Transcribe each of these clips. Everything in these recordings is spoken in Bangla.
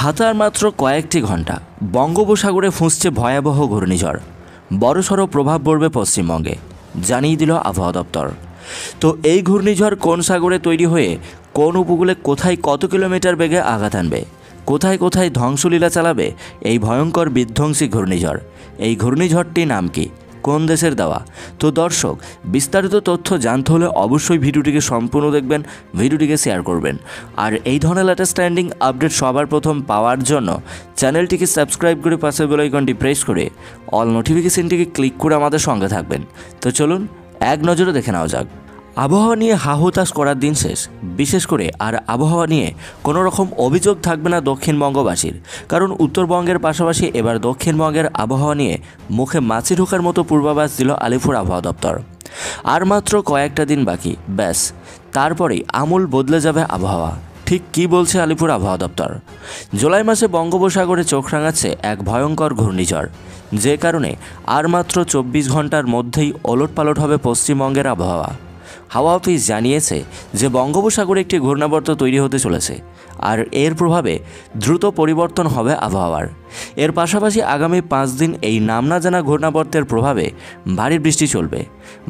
হাতে আর মাত্র কয়েকটি ঘণ্টা বঙ্গোপসাগরে ফুঁসছে ভয়াবহ ঘূর্ণিঝড়। বড়সড় প্রভাব পড়বে পশ্চিমবঙ্গে, জানিয়ে দিল আবহাওয়া দপ্তর। তো এই ঘূর্ণিঝড় কোন সাগরে তৈরি হয়ে কোন উপকূলে কোথায় কত কিলোমিটার বেগে আঘাত আনবে, কোথায় কোথায় ধ্বংসলীলা চালাবে, এই ভয়ঙ্কর বিধ্বংসী ঘূর্ণিঝড়, এই ঘূর্ণিঝড়টির নাম কি? কোন দেশের দেওয়া? তো দর্শক, বিস্তারিত তথ্য জানতে হলে অবশ্যই ভিডিওটিকে সম্পূর্ণ দেখবেন, ভিডিওটিকে শেয়ার করবেন। আর এই ধরনের লেটেস্ট ট্রেন্ডিং আপডেট সবার প্রথম পাওয়ার জন্য চ্যানেলটিকে সাবস্ক্রাইব করে পাশে বেল আইকনটি প্রেস করে অল নোটিফিকেশনটিকে ক্লিক করে আমাদের সঙ্গে থাকবেন। তো চলুন, এক নজরে দেখে নেওয়া যাক। আবহাওয়া নিয়ে হাহুতাশ করার দিন শেষ। বিশেষ করে আর আবহাওয়া নিয়ে কোনো রকম অভিযোগ থাকবে না দক্ষিণবঙ্গবাসীর। কারণ উত্তরবঙ্গের পাশাপাশি এবার দক্ষিণবঙ্গের আবহাওয়া নিয়ে মুখে মাছি ঢোকার মতো পূর্বাভাস দিল আলিপুর আবহাওয়া দপ্তর। আর মাত্র কয়েকটা দিন বাকি, ব্যাস। তারপরেই আমূল বদলে যাবে আবহাওয়া। ঠিক কি বলছে আলিপুর আবহাওয়া দপ্তর? জুলাই মাসে বঙ্গোপসাগরে চোখ রাঙাচ্ছে এক ভয়ঙ্কর ঘূর্ণিঝড়। যে কারণে আর মাত্র চব্বিশ ঘণ্টার মধ্যেই ওলটপালট হবে পশ্চিমবঙ্গের আবহাওয়া। হাওয়া অফিস জানিয়েছে যে বঙ্গোপসাগরে একটি ঘূর্ণাবর্ত তৈরি হতে চলেছে, আর এর প্রভাবে দ্রুত পরিবর্তন হবে আবহাওয়ার। এর পাশাপাশি আগামী পাঁচ দিন এই নাম না জানা ঘূর্ণাবর্তের প্রভাবে ভারী বৃষ্টি চলবে।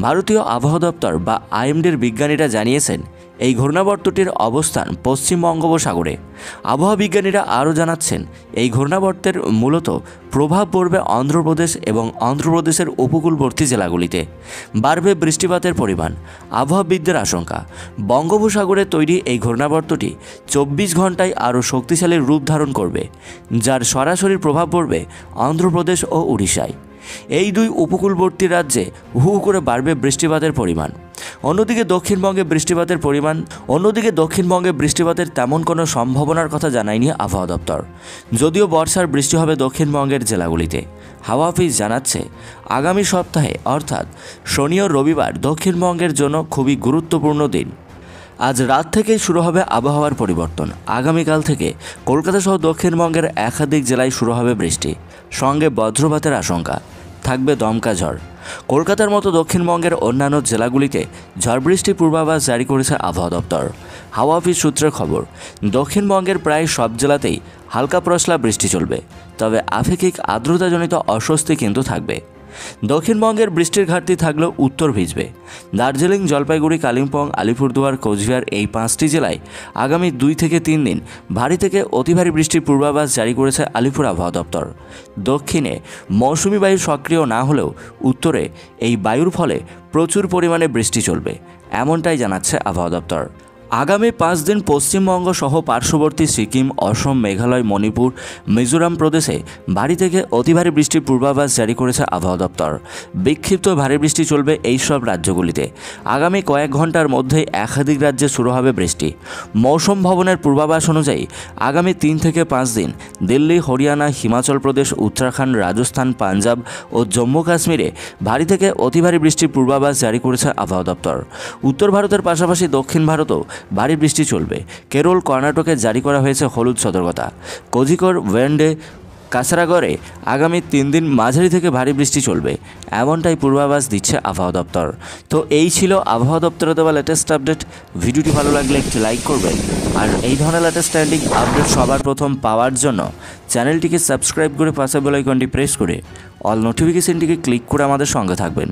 ভারতীয় আবহাওয়া দপ্তর বা আইএমডির বিজ্ঞানীরা জানিয়েছেন এই ঘূর্ণাবর্তটির অবস্থান পশ্চিম বঙ্গোপসাগরে। আবহাওয়া বিজ্ঞানীরা আরও জানাচ্ছেন, এই ঘূর্ণাবর্তের মূলত প্রভাব পড়বে অন্ধ্রপ্রদেশ এবং অন্ধ্রপ্রদেশের উপকূলবর্তী জেলাগুলিতে। বাড়বে বৃষ্টিপাতের পরিমাণ। আবহাওয়াবিদদের আশঙ্কা, বঙ্গোপসাগরে তৈরি এই ঘূর্ণাবর্তটি চব্বিশ ঘন্টায় আরও শক্তিশালী রূপ ধারণ করবে, যার সরাসরি প্রভাব পড়বে অন্ধ্রপ্রদেশ ও উড়িষ্যায়। এই দুই উপকূলবর্তী রাজ্যে হু করে বাড়বে বৃষ্টিপাতের পরিমাণ। অন্যদিকে দক্ষিণবঙ্গে বৃষ্টিপাতের পরিমাণ, অন্যদিকে দক্ষিণবঙ্গে বৃষ্টিপাতের তেমন কোনো সম্ভাবনার কথা জানায়নি আবহাওয়া দপ্তর। যদিও বর্ষার বৃষ্টি হবে দক্ষিণবঙ্গের জেলাগুলিতে। হাওয়া অফিস জানাচ্ছে, আগামী সপ্তাহে, অর্থাৎ শনি ও রবিবার দক্ষিণবঙ্গের জন্য খুবই গুরুত্বপূর্ণ দিন। আজ রাত থেকেই শুরু হবে আবহাওয়ার পরিবর্তন। আগামীকাল থেকে কলকাতা সহ দক্ষিণবঙ্গের একাধিক জেলায় শুরু হবে বৃষ্টি। সঙ্গে বজ্রপাতের আশঙ্কা। থাকবে দমকা ঝড়। কলকাতার মতো দক্ষিণবঙ্গের অন্যান্য জেলাগুলিতে ঝড় বৃষ্টির পূর্বাভাস জারি করেছে আবহাওয়া দপ্তর। হাওয়া অফিস সূত্রের খবর, দক্ষিণবঙ্গের প্রায় সব জেলাতেই হালকা প্রশলা বৃষ্টি চলবে, তবে আফেকিক আর্দ্রতাজনিত অস্বস্তি কিন্তু থাকবে। দক্ষিণবঙ্গের বৃষ্টির ঘাটতি থাকলেও উত্তর ভিজবে। দার্জিলিং, জলপাইগুড়ি, কালিম্পং, আলিপুরদুয়ার, কোচবিহার এই পাঁচটি জেলায় আগামী দুই থেকে তিন দিন ভারী থেকে অতি ভারী বৃষ্টির পূর্বাভাস জারি করেছে আলিপুর আবহাওয়া দপ্তর। দক্ষিণে মৌসুমি বায়ু সক্রিয় না হলেও উত্তরে এই বায়ুর ফলে প্রচুর পরিমাণে বৃষ্টি চলবে, এমনটাই জানাচ্ছে আবহাওয়া দপ্তর। আগামী পাঁচ দিন পশ্চিমবঙ্গ সহ পার্শ্ববর্তী সিকিম, অসম, মেঘালয়, মণিপুর, মিজোরাম প্রদেশে ভারী থেকে অতি ভারী বৃষ্টির পূর্বাভাস জারি করেছে আবহাওয়া দপ্তর। বিক্ষিপ্ত ভারী বৃষ্টি চলবে এই সব রাজ্যগুলিতে। আগামী কয়েক ঘণ্টার মধ্যেই একাধিক রাজ্যে শুরু হবে বৃষ্টি। মৌসুম ভবনের পূর্বাভাস অনুযায়ী আগামী তিন থেকে পাঁচ দিন দিল্লি, হরিয়ানা, হিমাচল প্রদেশ, উত্তরাখণ্ড, রাজস্থান, পাঞ্জাব ও জম্মু কাশ্মীরে ভারী থেকে অতি ভারী বৃষ্টির পূর্বাভাস জারি করেছে আবহাওয়া দপ্তর। উত্তর ভারতের পাশাপাশি দক্ষিণ ভারতও ভারী বৃষ্টি চলবে। কেরল, কর্ণাটকে জারি করা হয়েছে হলুদ সতর্কতা। কোঝিকোর ওয়েন্ডে কাসারাগড়ে আগামী তিন দিন মাঝারি থেকে ভারী বৃষ্টি চলবে। এমনটাই পূর্বাভাস দিচ্ছে আবহাওয়া দপ্তর। তো এই ছিল আবহাওয়া দপ্তরে দেওয়া লেটেস্ট আপডেট ভিডিওটি ভালো লাগলে একটি লাইক করবেন। আর এই ধরনের লেটেস্ট স্ট্যান্ডিং আপডেট সবার প্রথম পাওয়ার জন্য চ্যানেলটিকে সাবস্ক্রাইব করে পাশে বেল আইকনটি প্রেস করে অল নোটিফিকেশনটিকে ক্লিক করে আমাদের সঙ্গে থাকবেন।